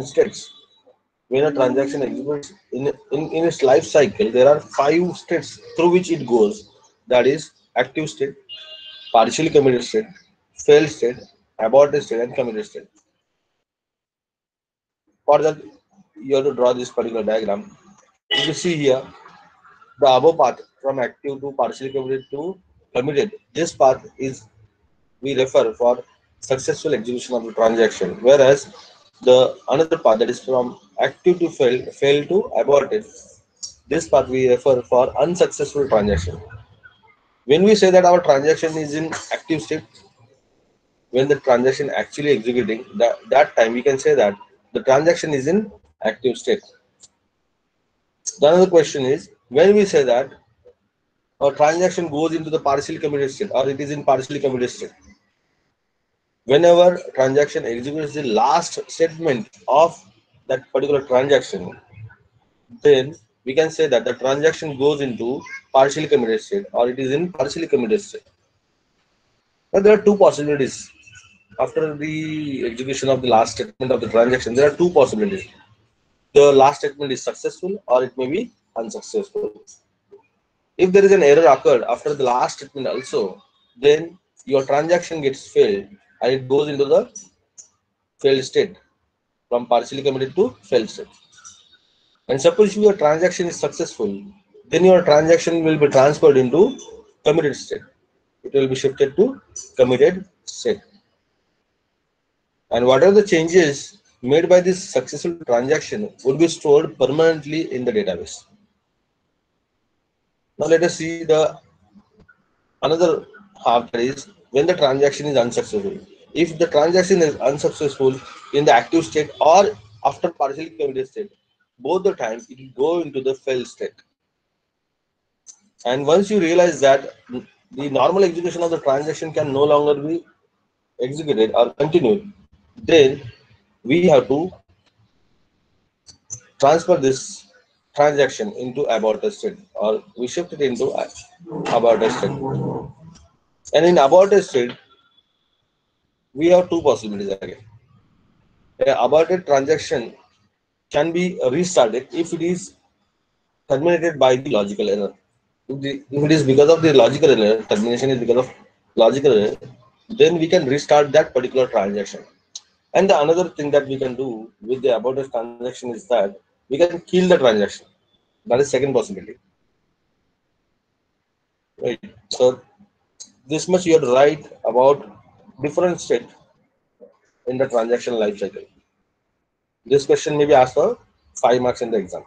states. When a transaction executes in, in, in its life cycle, there are five states through which it goes. That is active state, partially committed state, failed state, aborted state, and committed state. For that, you have to draw this particular diagram. You can see here the above path from active to partially committed to committed. This path is we refer for successful execution of the transaction, whereas the another path that is from active to fail, fail to aborted. This path we refer for unsuccessful transaction. When we say that our transaction is in active state, when the transaction actually executing, that, that time we can say that the transaction is in active state. The another question is when we say that a transaction goes into the partially committed state or it is in partially committed state. Whenever transaction executes the last statement of that particular transaction, then we can say that the transaction goes into partially committed state or it is in partially committed state. Now there are two possibilities. After the execution of the last statement of the transaction, there are two possibilities. The last statement is successful or it may be unsuccessful. If there is an error occurred after the last statement also, then your transaction gets failed and it goes into the failed state from partially committed to failed state. And suppose your transaction is successful, then your transaction will be transferred into committed state. It will be shifted to committed state. And whatever the changes made by this successful transaction will be stored permanently in the database. Now let us see the another half that is when the transaction is unsuccessful. If the transaction is unsuccessful in the active state or after partially committed state, both the times it will go into the failed state. And once you realize that the normal execution of the transaction can no longer be executed or continued, then we have to transfer this transaction into aborted state or we shift it into aborted state. And in aborted state, we have two possibilities again. A aborted transaction can be restarted if it is terminated by the logical error. If, the, if it is because of the logical error, termination is because of logical error, then we can restart that particular transaction. And the another thing that we can do with the aborted transaction is that we can kill the transaction. That is second possibility. Right. So this much you have to write about different state in the transaction life cycle. This question may be asked for five marks in the exam.